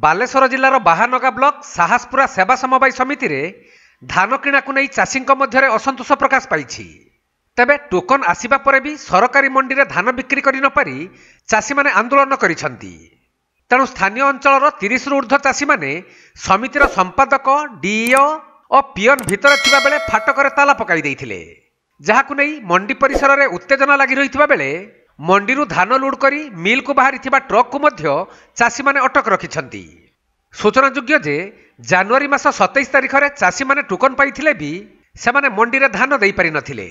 ବାଲେଶ୍ୱର ଜିଲ୍ଲାର ବାହାନଗା ବ୍ଲକ ସାହସପୁରା ସେବା ସମବାୟ ସମିତିରେ ଧାନ କିଣାକୁ ନେଇ ଚାଷୀଙ୍କ ମଧ୍ୟରେ ଅସନ୍ତୋଷ ପ୍ରକାଶ ପାଇଛି ତେବେ ଟୋକନ ଆସିବା ପରେ ବି ସରକାରୀ ମଣ୍ଡିରେ ଧାନ ବିକ୍ରି କରି ନପାରି ଚାଷୀମାନେ ଆନ୍ଦୋଳନ କରିଛନ୍ତି ତେଣୁ ସ୍ଥାନୀୟ ଅଞ୍ଚଳର ତିରିଶରୁ ଉର୍ଦ୍ଧ୍ୱ ଚାଷୀମାନେ ସମିତିର ସମ୍ପାଦକ ଡିଇଓ ଓ ପିଅନ ଭିତରେ ଥିବାବେଳେ ଫାଟକରେ ତାଲା ପକାଇ ଦେଇଥିଲେ ଯାହାକୁ ନେଇ ମଣ୍ଡି ପରିସରରେ ଉତ୍ତେଜନା ଲାଗି ରହିଥିବା ବେଳେ ମଣ୍ଡିରୁ ଧାନ ଲୋଡ୍ କରି ମିଲ୍କୁ ବାହାରିଥିବା ଟ୍ରକ୍କୁ ମଧ୍ୟ ଚାଷୀମାନେ ଅଟକ ରଖିଛନ୍ତି ସୂଚନାଯୋଗ୍ୟ ଯେ ଜାନୁଆରୀ ମାସ ସତେଇଶ ତାରିଖରେ ଚାଷୀମାନେ ଟୋକନ୍ ପାଇଥିଲେ ବି ସେମାନେ ମଣ୍ଡିରେ ଧାନ ଦେଇପାରିନଥିଲେ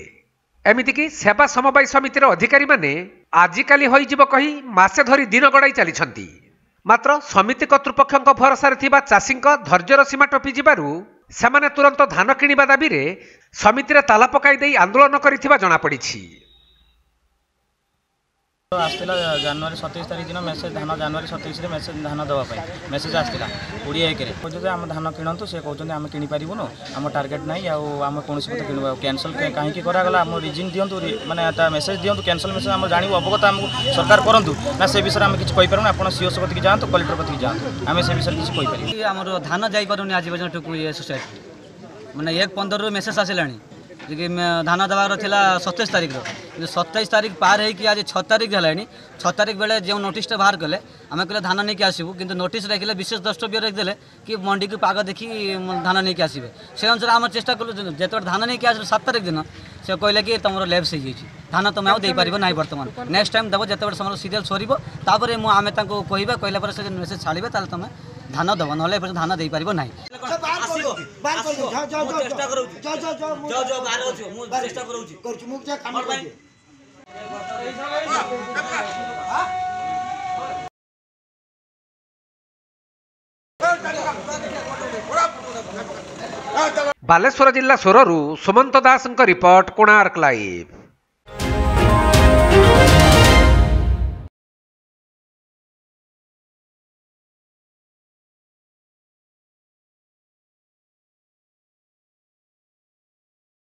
ଏମିତିକି ସେବା ସମବାୟ ସମିତିର ଅଧିକାରୀମାନେ ଆଜିକାଲି ହୋଇଯିବ କହି ମାସେ ଧରି ଦିନ ଗଡ଼ାଇ ଚାଲିଛନ୍ତି ମାତ୍ର ସମିତି କର୍ତ୍ତୃପକ୍ଷଙ୍କ ଭରସାରେ ଥିବା ଚାଷୀଙ୍କ ଧୈର୍ଯ୍ୟର ସୀମା ଟପିଯିବାରୁ ସେମାନେ ତୁରନ୍ତ ଧାନ କିଣିବା ଦାବିରେ ସମିତିରେ ତାଲା ପକାଇ ଦେଇ ଆନ୍ଦୋଳନ କରିଥିବା ଜଣାପଡ଼ିଛି আসছিল জানুয়ারি সতেইশ তারিখ দিন মেসেজ ধান জানুয়ারি সতেইশে মেসেজ ধান দেওয়া মেসেজ আসছিল কোড়িয়ে একরে কହୁଛନ୍ତି ଆମ ଧାନ କିଣନ୍ତୁ ସେ କହୁଛନ୍ତି ଆମେ କିଣିପାରିବୁନୁ ଆମ ଟାର୍ଗେଟ୍ ନାହିଁ ଆଉ ଆମେ କୌଣସି କଥା କିଣିବୁ ଆଉ କ୍ୟାନସଲ୍ କାହିଁକି କରାଗଲା ଆମ ରିଜିନ୍ ଦିଅନ୍ତୁ ମାନେ ତା ମେସେଜ୍ ଦିଅନ୍ତୁ କ୍ୟାନସଲ୍ ମେସେଜ୍ ଆମେ ଜାଣିବୁ ଅବଗତ ଆମକୁ ସରକାର କରନ୍ତୁ ନା ସେ ବିଷୟରେ ଆମେ କିଛି କହିପାରିବୁ ଆପଣ ସି ଓସ୍ କତିକି ଯାଆନ୍ତୁ କଲେକ୍ଟର କତିକି ଯାଆନ୍ତୁ ଆମେ ସେ ବିଷୟରେ କିଛି କହିପାରିବୁ ଆମର ଧାନ ଯାଇପାରୁନି ଆଜି ପର୍ଯ୍ୟନ୍ତ ଇଏ ସୋସାଇଟି ମାନେ ଏକ ପନ୍ଦରରୁ ମେସେଜ୍ ଆସିଲାଣି ଯେ କି ଧାନ ଦେବାର ଥିଲା ସତେଇଶ ତାରିଖର যে সতেইশ তারিখ পার হয়েকি আজ ছ তারিখ হলানি ছ তারিখ বেড়ে যে নোটিসটা বাহার কলে আমি কলে ধান নিয়ে আসবু কিন্তু নোটিস রাখলে বিশেষ দ্রষ্টব্য রাখিদেলে কি মন্ডিকে পাগ দেখি ধান নিয়ে আসবে সেই অনুসারে আমার চেষ্টা কলু যেত ধান নিয়ে আসবে সাত তারিখ দিন সে কহিলে কি তোমার হয়ে যাই ধান তুমি আউ দেইপারিব নাই বর্তমান নেক্সট টাইম দেব যেত তোমার সিরিয়াল সরিব তাপরে আমি তাঁকু কহবা কহলে পরে সে মেসেজ ছাড়বে তাহলে তুমি ধান দেব নহলে ধান দিয়ে দেইপারিব না ଆସିକି ବାହାର କରିଦେ ଯାଅ ଯାଅ ଯାଅ ଚେଷ୍ଟା କରୁଛି ଯାଅ ଯାଅ ଯାଅ ମୁଁ ଯାଅ ଯାଅ ବାହାର ଅଛି ମୁଁ ଚେଷ୍ଟା କରୁଛି କରୁଛି ମୁଁ ଯା କାମ କରୁଛି ବାଲେଶ୍ୱର ଜିଲ୍ଲା ସୋରରୁ ସୁମନ୍ତ ଦାସଙ୍କ ରିପୋର୍ଟ କୋଣାର୍କ ଲାଇଭ୍